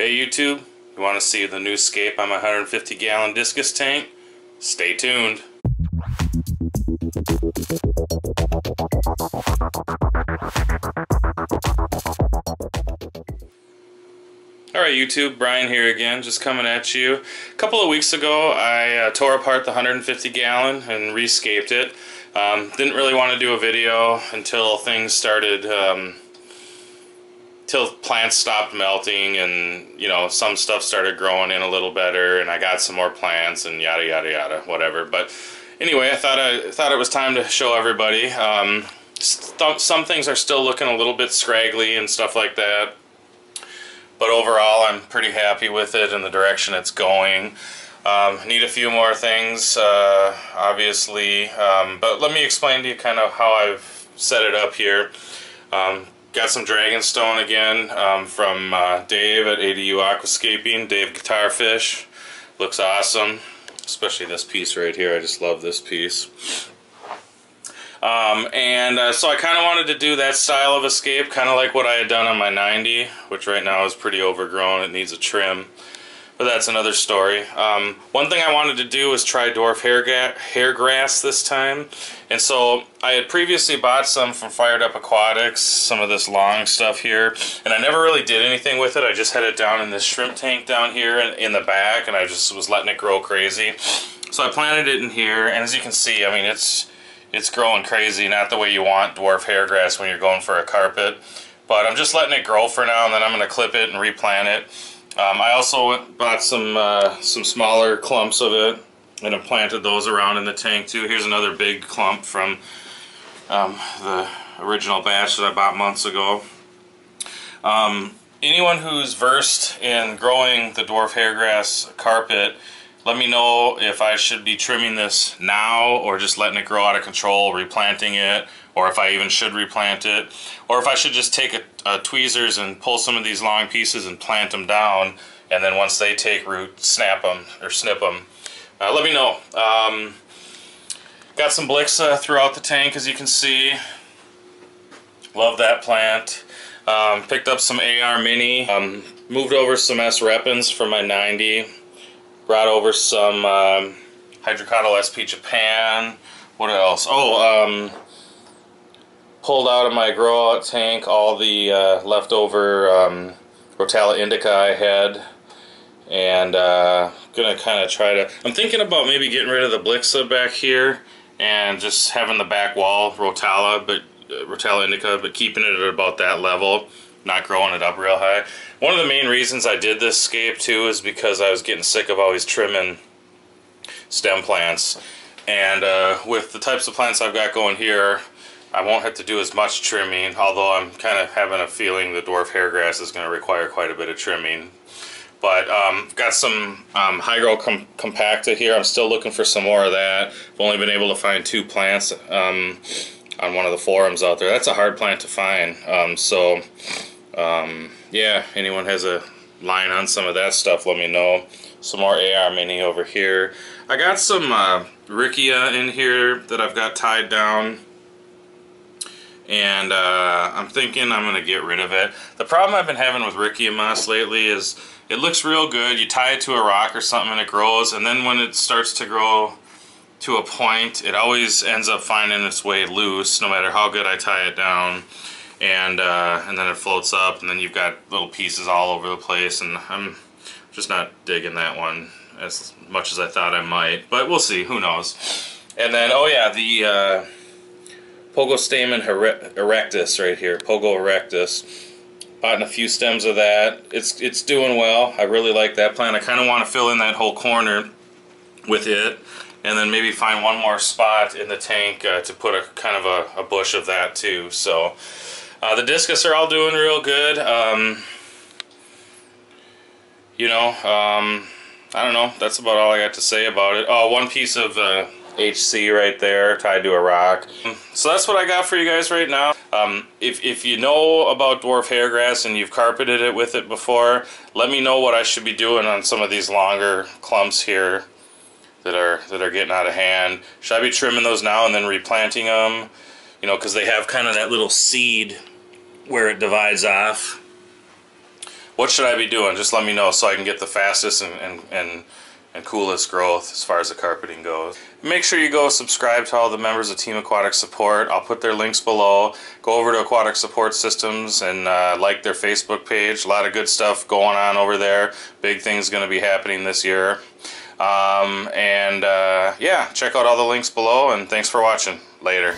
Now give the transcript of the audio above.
Hey YouTube, you want to see the new scape on my 150 gallon discus tank? Stay tuned. Alright YouTube, Brian here again, just coming at you. A couple of weeks ago I uh, tore apart the 150 gallon and rescaped it. Um, didn't really want to do a video until things started, um, till plants stopped melting and you know some stuff started growing in a little better and I got some more plants and yada yada yada, whatever. But anyway, I thought I thought it was time to show everybody. Um, some things are still looking a little bit scraggly and stuff like that but overall I'm pretty happy with it and the direction it's going. Um, need a few more things, uh, obviously, um, but let me explain to you kind of how I've set it up here. Got some Dragonstone again um, from uh, Dave at ADU Aquascaping, Dave Guitarfish. Looks awesome, especially this piece right here. I just love this piece. Um, and uh, so I kind of wanted to do that style of escape, kind of like what I had done on my 90, which right now is pretty overgrown. It needs a trim. But that's another story. Um, one thing I wanted to do was try dwarf hair, hair grass this time. And so I had previously bought some from Fired Up Aquatics, some of this long stuff here. And I never really did anything with it. I just had it down in this shrimp tank down here in, in the back. And I just was letting it grow crazy. So I planted it in here. And as you can see, I mean, it's it's growing crazy, not the way you want dwarf hair grass when you're going for a carpet. But I'm just letting it grow for now, and then I'm going to clip it and replant it. Um, I also bought some uh, some smaller clumps of it, and have planted those around in the tank too. Here's another big clump from um, the original batch that I bought months ago. Um, anyone who's versed in growing the dwarf hairgrass carpet let me know if I should be trimming this now or just letting it grow out of control, replanting it, or if I even should replant it, or if I should just take a, a tweezers and pull some of these long pieces and plant them down, and then once they take root, snap them or snip them. Uh, let me know. Um, got some Blyxa throughout the tank, as you can see. Love that plant. Um, picked up some AR Mini. Um, moved over some S Repens for my 90 brought over some um, SP Japan. What else? Oh, um, pulled out of my grow out tank all the uh, leftover um, Rotala indica I had. And uh, gonna kind of try to. I'm thinking about maybe getting rid of the Blyxa back here and just having the back wall Rotala, but uh, Rotala indica, but keeping it at about that level not growing it up real high. One of the main reasons I did this scape too is because I was getting sick of always trimming stem plants. And uh, with the types of plants I've got going here, I won't have to do as much trimming, although I'm kind of having a feeling the dwarf hairgrass is going to require quite a bit of trimming. But um, I've got some um, Hygro com compacta here. I'm still looking for some more of that. I've only been able to find two plants um, on one of the forums out there. That's a hard plant to find. Um, so um, yeah, anyone has a line on some of that stuff, let me know. Some more AR Mini over here. I got some uh, Riccia in here that I've got tied down. And uh, I'm thinking I'm going to get rid of it. The problem I've been having with Riccia moss lately is it looks real good. You tie it to a rock or something and it grows. And then when it starts to grow to a point, it always ends up finding its way loose no matter how good I tie it down and uh, and then it floats up and then you've got little pieces all over the place and I'm just not digging that one as much as I thought I might but we'll see. Who knows? And then oh yeah the uh, Pogostemon erectus right here Pogo erectus. Bought a few stems of that. It's it's doing well. I really like that plant. I kind of want to fill in that whole corner with it and then maybe find one more spot in the tank uh, to put a kind of a, a bush of that too so uh, the discus are all doing real good. Um, you know, um, I don't know. That's about all I got to say about it. Oh, one piece of uh, HC right there tied to a rock. So that's what I got for you guys right now. Um, if, if you know about dwarf hairgrass and you've carpeted it with it before, let me know what I should be doing on some of these longer clumps here that are that are getting out of hand. Should I be trimming those now and then replanting them? You know, because they have kind of that little seed where it divides off. what should I be doing? Just let me know so I can get the fastest and, and, and, and coolest growth as far as the carpeting goes. Make sure you go subscribe to all the members of Team Aquatic Support. I'll put their links below. Go over to Aquatic Support Systems and uh, like their Facebook page. A lot of good stuff going on over there. Big things going to be happening this year. Um, and uh, yeah, check out all the links below and thanks for watching. Later.